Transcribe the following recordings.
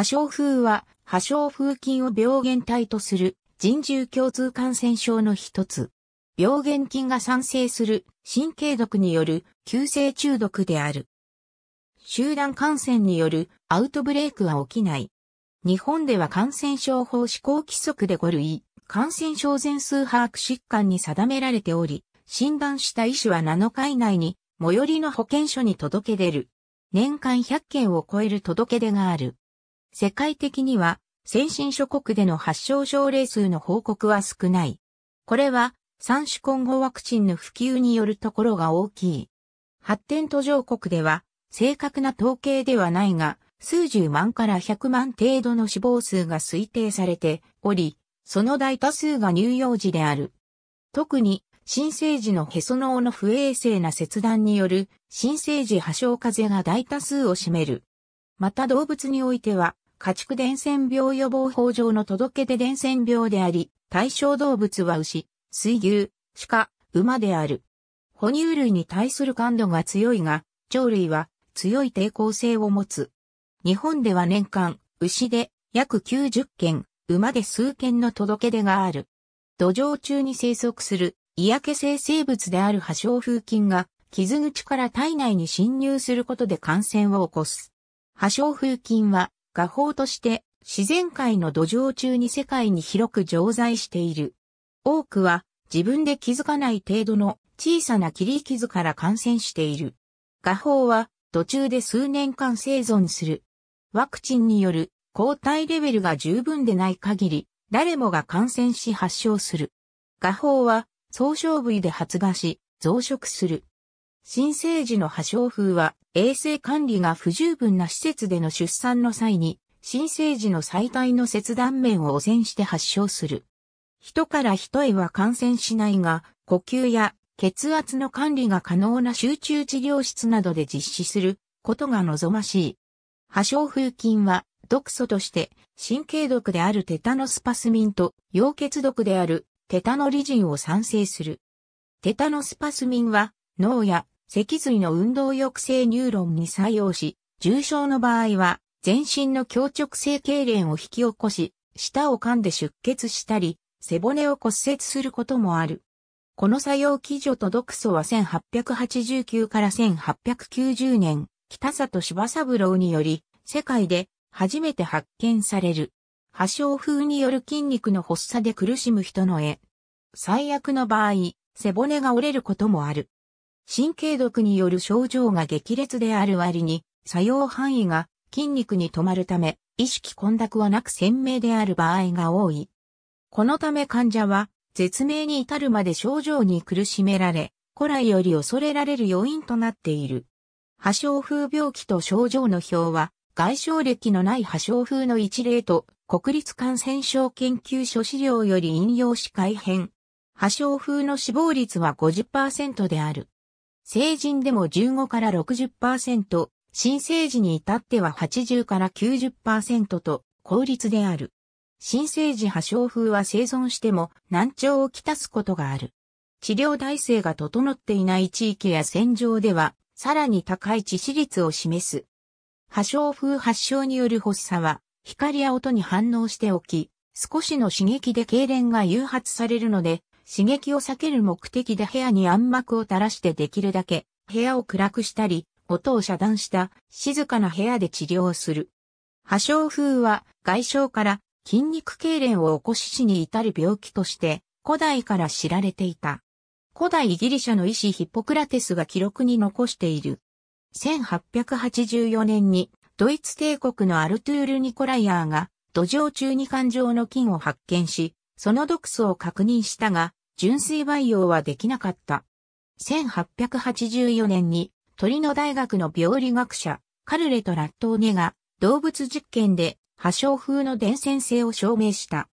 破傷風は破傷風菌を病原体とする人獣共通感染症の一つ。病原菌が産生する神経毒による急性中毒である。集団感染によるアウトブレイクは起きない。日本では感染症法施行規則で5類、感染症全数把握疾患に定められており、診断した医師は7日以内に最寄りの保健所に届け出る。年間100件を超える届け出がある。世界的には先進諸国での発症症例数の報告は少ない。これは三種混合ワクチンの普及によるところが大きい。発展途上国では正確な統計ではないが、数十万から100万程度の死亡数が推定されており、その大多数が乳幼児である。特に新生児のへそ脳の不衛生な切断による新生児破傷風邪が大多数を占める。また動物においては家畜伝染病予防法上の届け出伝染病であり、対象動物は牛、水牛、鹿、馬である。哺乳類に対する感度が強いが、鳥類は強い抵抗性を持つ。日本では年間、牛で約90件、馬で数件の届け出がある。土壌中に生息する嫌気性生物である破傷風菌が傷口から体内に侵入することで感染を起こす。破傷風菌は画法として自然界の土壌中に世界に広く常在している。多くは自分で気づかない程度の小さな切り傷から感染している。画法は途中で数年間生存する。ワクチンによる抗体レベルが十分でない限り、誰もが感染し発症する。画法は総小部位で発芽し増殖する。新生児の破傷風は衛生管理が不十分な施設での出産の際に新生児の最大の切断面を汚染して発症する。人から人へは感染しないが、呼吸や血圧の管理が可能な集中治療室などで実施することが望ましい。破傷風菌は毒素として神経毒であるテタノスパスミンと溶血毒であるテタノリジンを産生する。テタノスパスミンは脳や脊髄の運動抑制ニューロンに作用し、重症の場合は全身の強直性痙攣を引き起こし、舌を噛んで出血したり、背骨を骨折することもある。この作用基準と毒素は1889から1890年、北里柴三郎により、世界で初めて発見される。破傷風による筋肉の発作で苦しむ人の絵。最悪の場合、背骨が折れることもある。神経毒による症状が激烈である割に、作用範囲が筋肉に止まるため、意識混濁はなく鮮明である場合が多い。このため患者は絶命に至るまで症状に苦しめられ、古来より恐れられる要因となっている。破傷風病気と症状の表は、外傷歴のない破傷風の一例と国立感染症研究所資料より引用し改変。破傷風の死亡率は50%である。成人でも15から60%、新生児に至っては80から90%と効率である。新生児破傷風は生存しても難聴をきたすことがある。治療体制が整っていない地域や戦場では、さらに高い致死率を示す。破傷風発症による発作は、光や音に反応しておき、少しの刺激で痙攣が誘発されるので、刺激を避ける目的で部屋に暗幕を垂らしてできるだけ部屋を暗くしたり、音を遮断した静かな部屋で治療する。破傷風は外傷から筋肉痙攣を起こし死に至る病気として古代から知られていた。古代ギリシャの医師ヒポクラテスが記録に残している。1884年にドイツ帝国のアルトゥール・ニコライアーが土壌中に環状の菌を発見し、その毒素を確認したが、純粋培養はできなかった。1884年に鳥の大学の病理学者、カルレとラットーネが動物実験で破傷風の伝染性を証明した。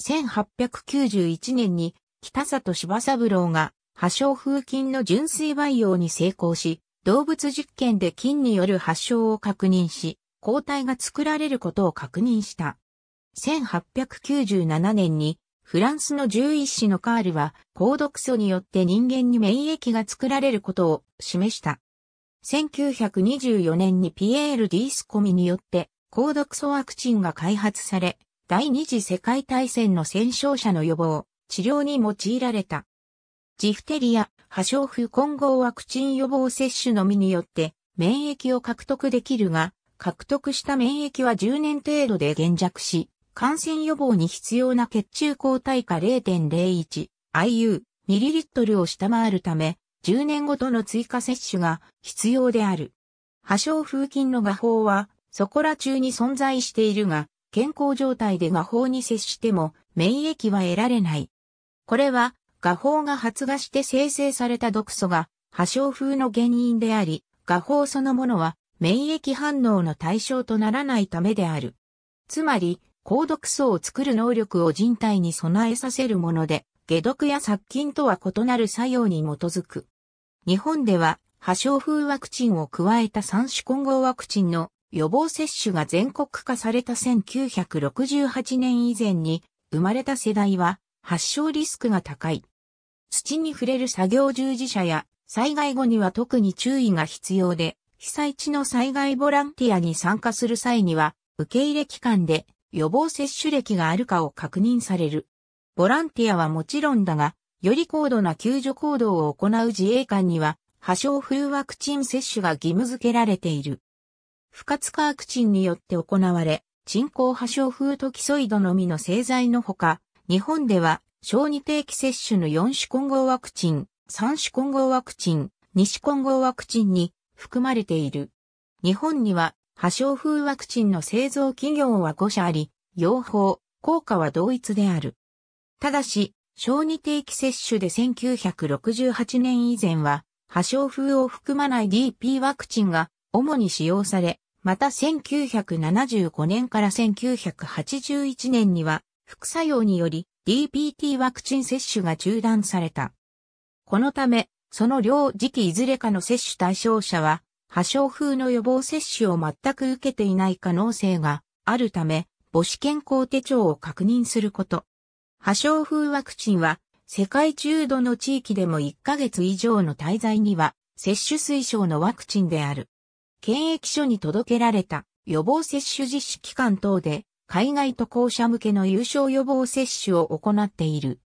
1891年に北里柴三郎が破傷風菌の純粋培養に成功し、動物実験で菌による発症を確認し、抗体が作られることを確認した。1897年にフランスの獣医師のカールは、高毒素によって人間に免疫が作られることを示した。1924年にピエール・ディースコミによって高毒素ワクチンが開発され、第二次世界大戦の戦勝者の予防、治療に用いられた。ジフテリア、破傷風混合ワクチン予防接種のみによって免疫を獲得できるが、獲得した免疫は10年程度で減弱し、感染予防に必要な血中抗体価 0.01IU ミリリットルを下回るため、10年ごとの追加接種が必要である。破傷風菌の画法は、そこら中に存在しているが、健康状態で画法に接しても免疫は得られない。これは、画法が発芽して生成された毒素が破傷風の原因であり、画法そのものは免疫反応の対象とならないためである。つまり、高毒素を作る能力を人体に備えさせるもので、解毒や殺菌とは異なる作用に基づく。日本では、破傷風ワクチンを加えた三種混合ワクチンの予防接種が全国化された1968年以前に生まれた世代は発症リスクが高い。土に触れる作業従事者や災害後には特に注意が必要で、被災地の災害ボランティアに参加する際には、受け入れ機関で予防接種歴があるかを確認される。ボランティアはもちろんだが、より高度な救助行動を行う自衛官には、破傷風ワクチン接種が義務付けられている。不活化ワクチンによって行われ、鎮行破傷風トキソイドのみの製剤のほか、日本では小児定期接種の4種混合ワクチン、3種混合ワクチン、2種混合ワクチンに含まれている。日本には破傷風ワクチンの製造企業は5社あり、用法、効果は同一である。ただし、小児定期接種で1968年以前は、破傷風を含まない DP ワクチンが主に使用され、また1975年から1981年には副作用により DPT ワクチン接種が中断された。このため、その両時期いずれかの接種対象者は、破傷風の予防接種を全く受けていない可能性があるため、母子健康手帳を確認すること。破傷風ワクチンは、世界中度の地域でも1ヶ月以上の滞在には、接種推奨のワクチンである。検疫所に届けられた予防接種実施機関等で海外渡航者向けの優勝予防接種を行っている。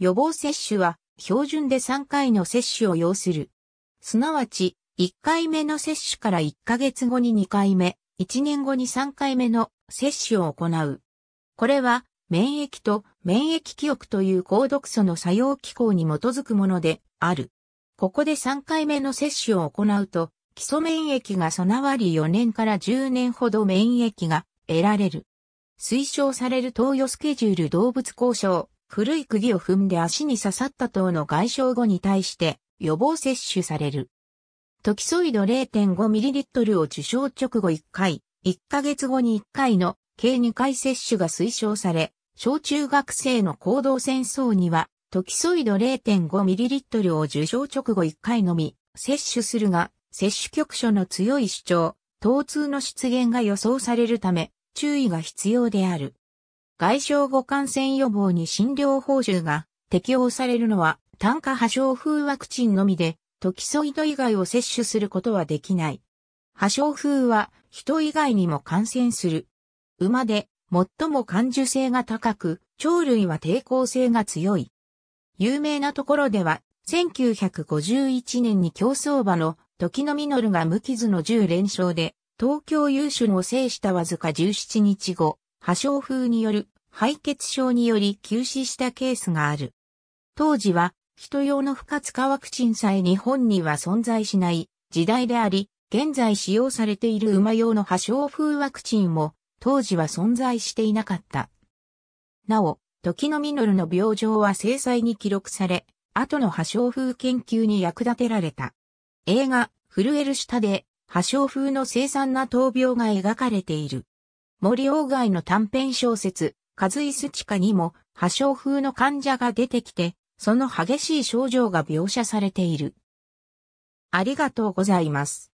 予防接種は標準で3回の接種を要する。すなわち、1回目の接種から1ヶ月後に2回目、1年後に3回目の接種を行う。これは、免疫と免疫記憶という高毒素の作用機構に基づくものである。ここで3回目の接種を行うと、基礎免疫が備わり4年から10年ほど免疫が得られる。推奨される投与スケジュール動物交渉、古い釘を踏んで足に刺さった等の外傷後に対して予防接種される。トキソイド 0.5ml を受賞直後1回、1ヶ月後に1回の計2回接種が推奨され、小中学生の行動戦争にはトキソイド 0.5ml を受賞直後1回のみ接種するが、接種局所の強い主張、疼痛の出現が予想されるため、注意が必要である。外傷後感染予防に診療報酬が適用されるのは単価破傷風ワクチンのみでトキソイド以外を接種することはできない。破傷風は人以外にも感染する。馬で最も感受性が高く、鳥類は抵抗性が強い。有名なところでは、1951年に競走馬の時のミノルが無傷の10連勝で東京優勝を制したわずか17日後、破傷風による敗血症により休止したケースがある。当時は人用の不活化ワクチンさえ日本には存在しない時代であり、現在使用されている馬用の破傷風ワクチンも当時は存在していなかった。なお、時のミノルの病状は制裁に記録され、後の破傷風研究に役立てられた。映画、震える下で破傷風の凄惨な闘病が描かれている。森鴎外の短編小説、カズイスチカにも破傷風の患者が出てきて、その激しい症状が描写されている。ありがとうございます。